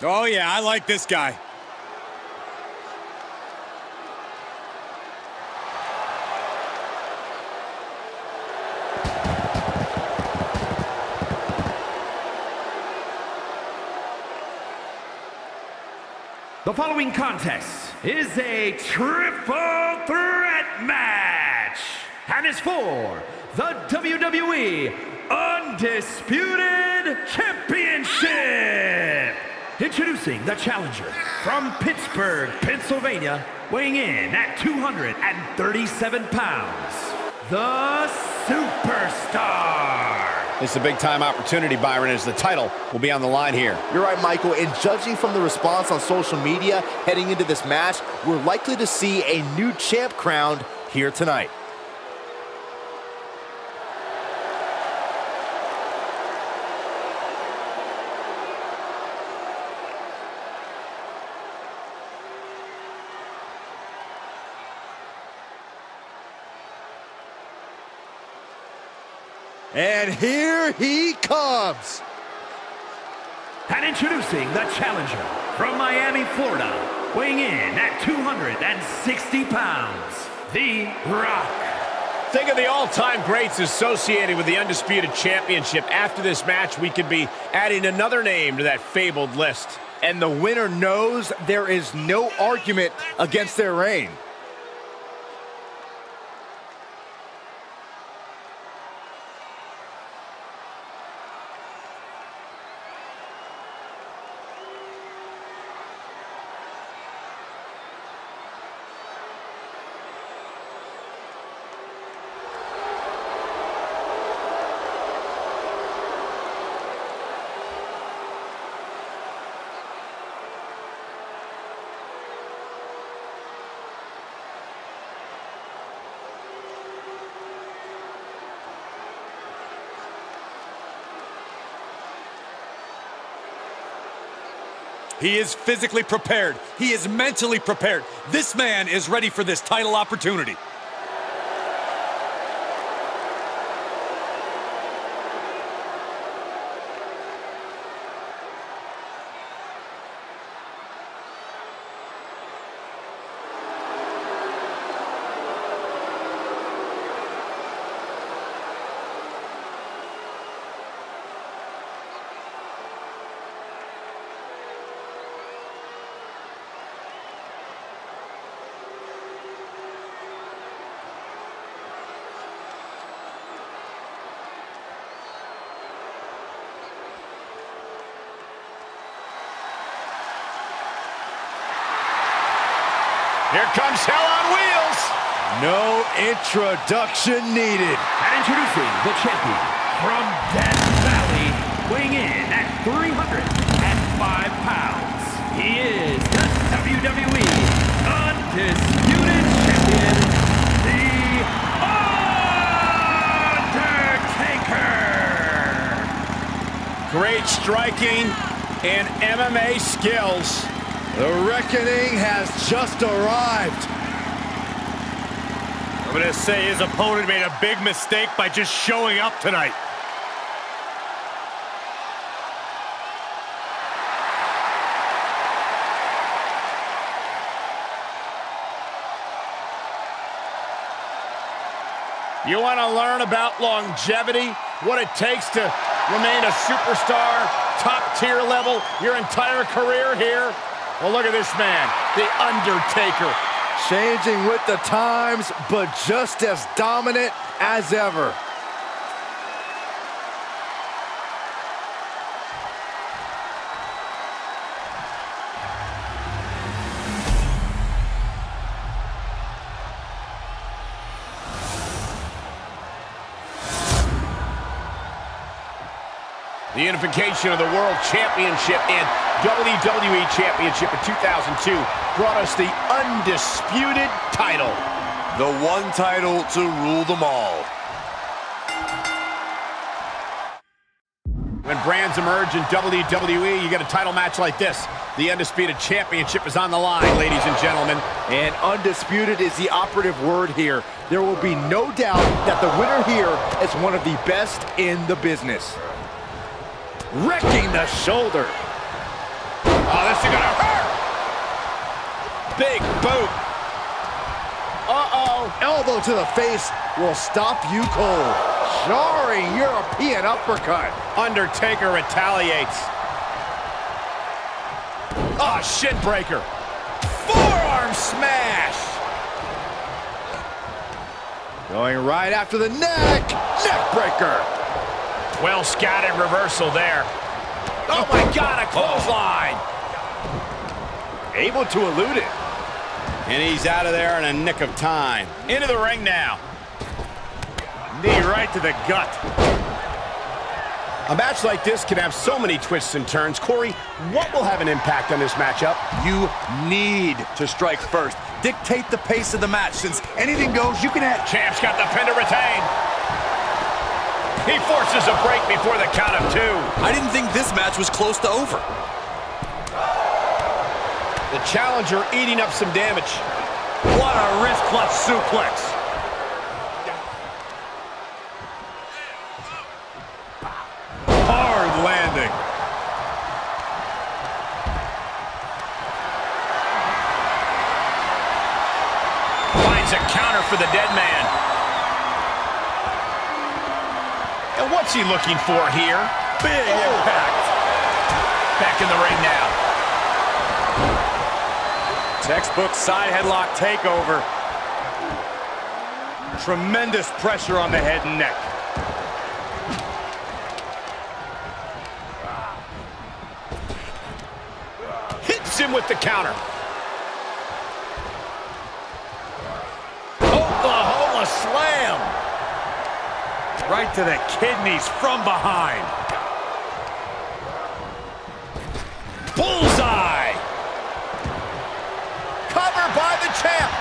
Oh, yeah, I like this guy. The following contest is a triple threat match and is for the WWE Undisputed Championship. Introducing the challenger from Pittsburgh, Pennsylvania, weighing in at 237 pounds, the Superstar. It's a big time opportunity, Byron, as the title will be on the line here. You're right, Michael. And judging from the response on social media heading into this match, we're likely to see a new champ crowned here tonight. And here he comes. And introducing the challenger from Miami, Florida, weighing in at 260 pounds, The Rock. Think of the all-time greats associated with the Undisputed Championship. After this match, we could be adding another name to that fabled list. And the winner knows there is no argument against their reign. He is physically prepared. He is mentally prepared. This man is ready for this title opportunity. Here comes hell on wheels. No introduction needed. And introducing the champion from Death Valley, weighing in at 305 pounds. He is the WWE Undisputed Champion, The Undertaker. Great striking and MMA skills. The reckoning has just arrived. I'm going to say his opponent made a big mistake by just showing up tonight. You want to learn about longevity, what it takes to remain a superstar, top tier level your entire career here? Well, look at this man, The Undertaker. Changing with the times, but just as dominant as ever. The unification of the World Championship and WWE Championship in 2002 brought us the undisputed title. The one title to rule them all. When brands emerge in WWE, you get a title match like this. The Undisputed Championship is on the line, ladies and gentlemen. And undisputed is the operative word here. There will be no doubt that the winner here is one of the best in the business. Wrecking the shoulder. Oh, this is gonna hurt. Big boot. Uh-oh. Elbow to the face will stop you cold. Jarring European uppercut. Undertaker retaliates. Oh, shin breaker. Forearm smash. Going right after the neck. Neck breaker. Well scattered reversal there. Oh my God, a clothesline. Able to elude it. And he's out of there in a nick of time. Into the ring now. Knee right to the gut. A match like this can have so many twists and turns. Corey, what will have an impact on this matchup? You need to strike first. Dictate the pace of the match. Since anything goes, you can have... Champ's got the pin to retain. He forces a break before the count of two. I didn't think this match was close to over. The challenger eating up some damage. What a wrist clutch suplex. Hard landing. Finds a counter for the dead man. What's he looking for here? Big oh. impact. Back in the ring now. Textbook side headlock takeover. Tremendous pressure on the head and neck. Hits him with the counter. Right to the kidneys from behind. Bullseye. Cover by the champ.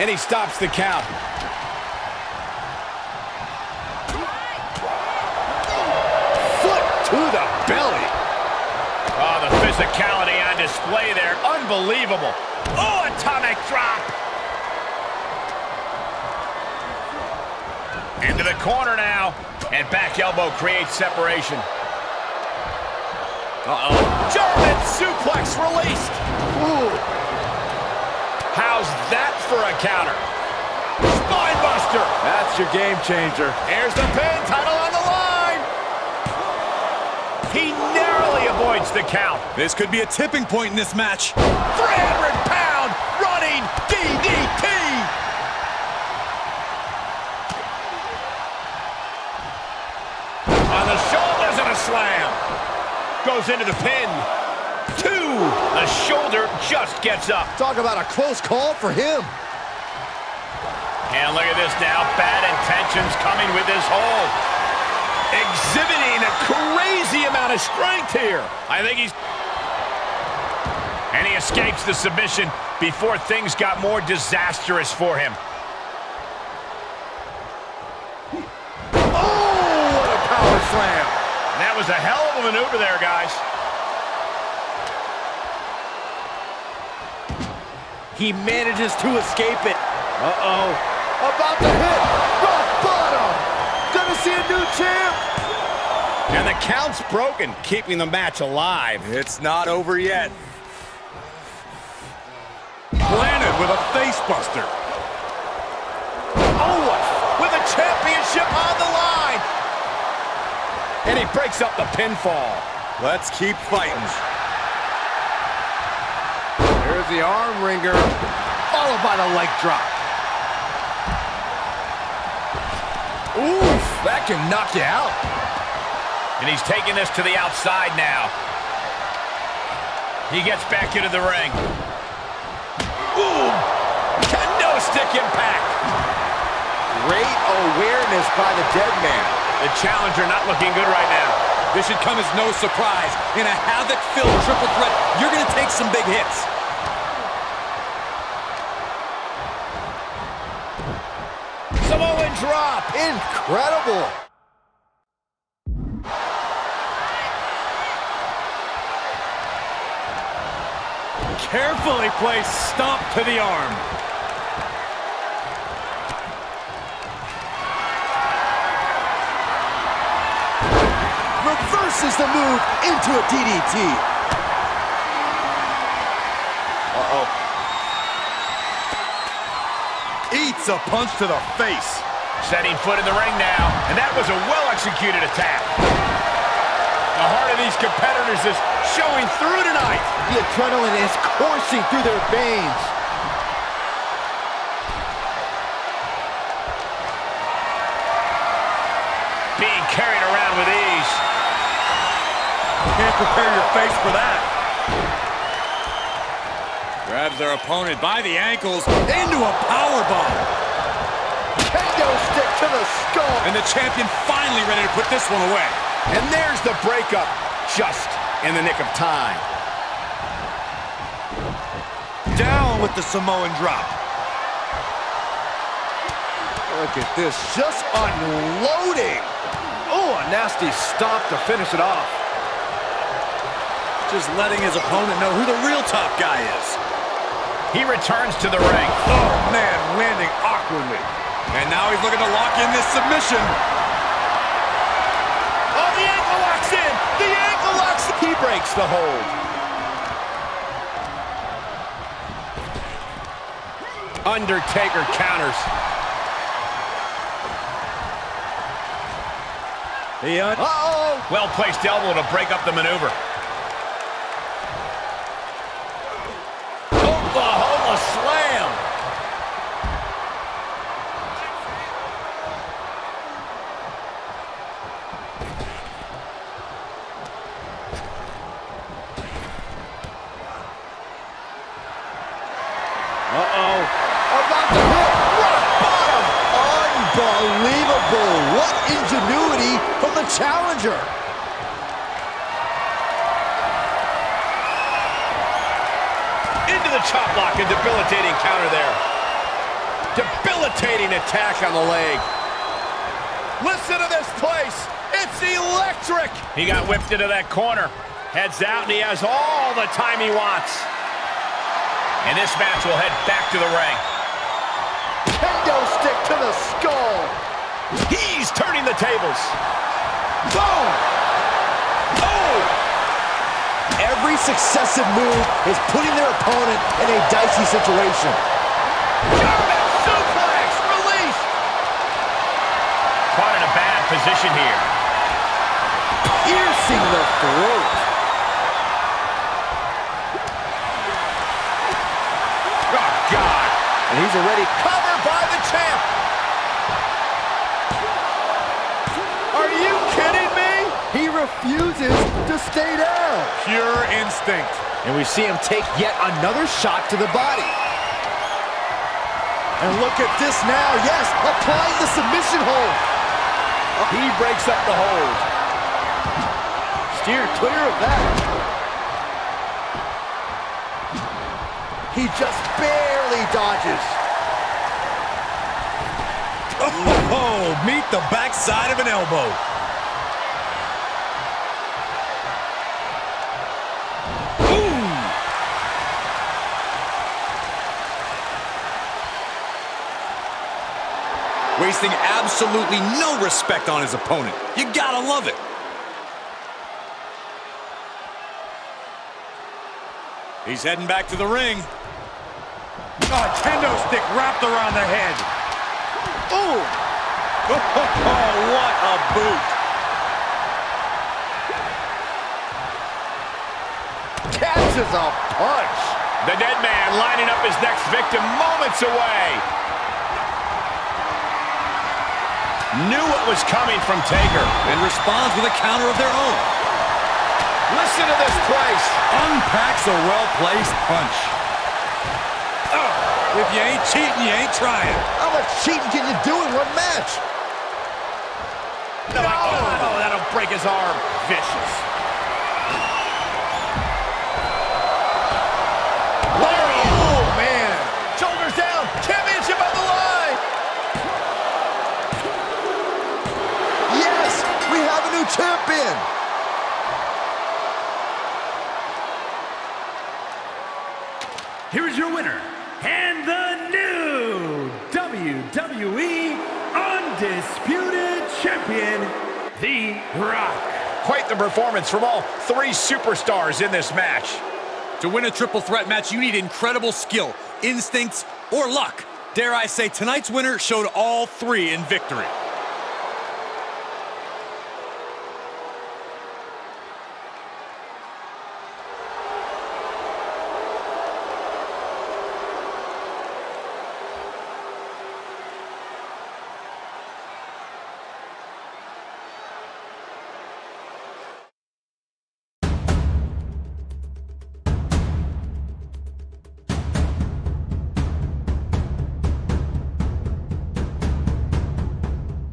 And he stops the count. Foot to the belly. Oh, the physicality on display there. Unbelievable. Oh, atomic drop. Into the corner now. And back elbow creates separation. Uh-oh. German suplex released. Ooh. How's that for a counter? Spine buster. That's your game changer. Here's the pin. Title on the line. He narrowly avoids the count. This could be a tipping point in this match. 300 pound running DDT. On the shoulders and a slam. Goes into the pin. Two. The shoulder just gets up. Talk about a close call for him. And look at this now. Bad intentions coming with this hold. Exhibiting a crazy amount of strength here. I think he's... And he escapes the submission before things got more disastrous for him. Oh, what a power slam. And that was a hell of a maneuver there, guys. He manages to escape it. Uh-oh. About to hit rock bottom. Gonna see a new champ. And the count's broken, keeping the match alive. It's not over yet. Planted with a facebuster. Owens with a championship on the line. And he breaks up the pinfall. Let's keep fighting. There's the arm wringer, followed by the leg drop. Oof, that can knock you out. And he's taking this to the outside now. He gets back into the ring. Ooh! Kendo stick impact. Great awareness by the dead man. The challenger not looking good right now. This should come as no surprise. In a havoc-filled triple threat, you're going to take some big hits. Samoan drop. Incredible. Carefully placed stomp to the arm. misses the move into a DDT. Uh-oh. Eats a punch to the face. Setting foot in the ring now, and that was a well-executed attack. The heart of these competitors is showing through tonight. The adrenaline is coursing through their veins. Being carried around with ease. Can't prepare your face for that. Grabs their opponent by the ankles into a powerbomb. Kendo stick to the skull. And the champion finally ready to put this one away. And there's the breakup, just in the nick of time. Down with the Samoan drop. Look at this, just unloading. Oh, a nasty stop to finish it off. Just letting his opponent know who the real top guy is. He returns to the ring. Oh, man, landing awkwardly. And now he's looking to lock in this submission. Oh, the ankle locks in! The ankle locks in! He breaks the hold. Undertaker counters. The un Uh-oh. Well-placed elbow to break up the maneuver. Ingenuity from the challenger. Into the chop block and debilitating counter there. Debilitating attack on the leg. Listen to this place. It's electric. He got whipped into that corner. Heads out and he has all the time he wants. And this match will head back to the ring. Kendo stick to the skull. He's turning the tables. Boom. Oh! Every successive move is putting their opponent in a dicey situation. German suplex! Release! Caught in a bad position here. Piercing the throat. Oh, God! And he's already Covered by the champ! Refuses to stay down. pure instinct. And we see him take yet another shot to the body. And look at this now. Yes, applying the submission hold. He breaks up the hold. Steer clear of that. He just barely dodges. Oh, meet the backside of an elbow. Wasting absolutely no respect on his opponent. You gotta love it. He's heading back to the ring. Oh, kendo stick wrapped around the head. Ooh, Oh, what a boot. catches a punch. The dead man lining up his next victim moments away. Knew what was coming from Taker. And responds with a counter of their own. Listen to this place. Unpacks a well-placed punch. Oh, if you ain't cheating, you ain't trying. How much cheating can you do in one match? No, oh, oh, that'll break his arm. Vicious. We have a new champion. Here's your winner, and the new WWE Undisputed Champion, The Rock. Quite the performance from all three superstars in this match. To win a triple threat match, you need incredible skill, instincts, or luck. Dare I say, tonight's winner showed all three in victory.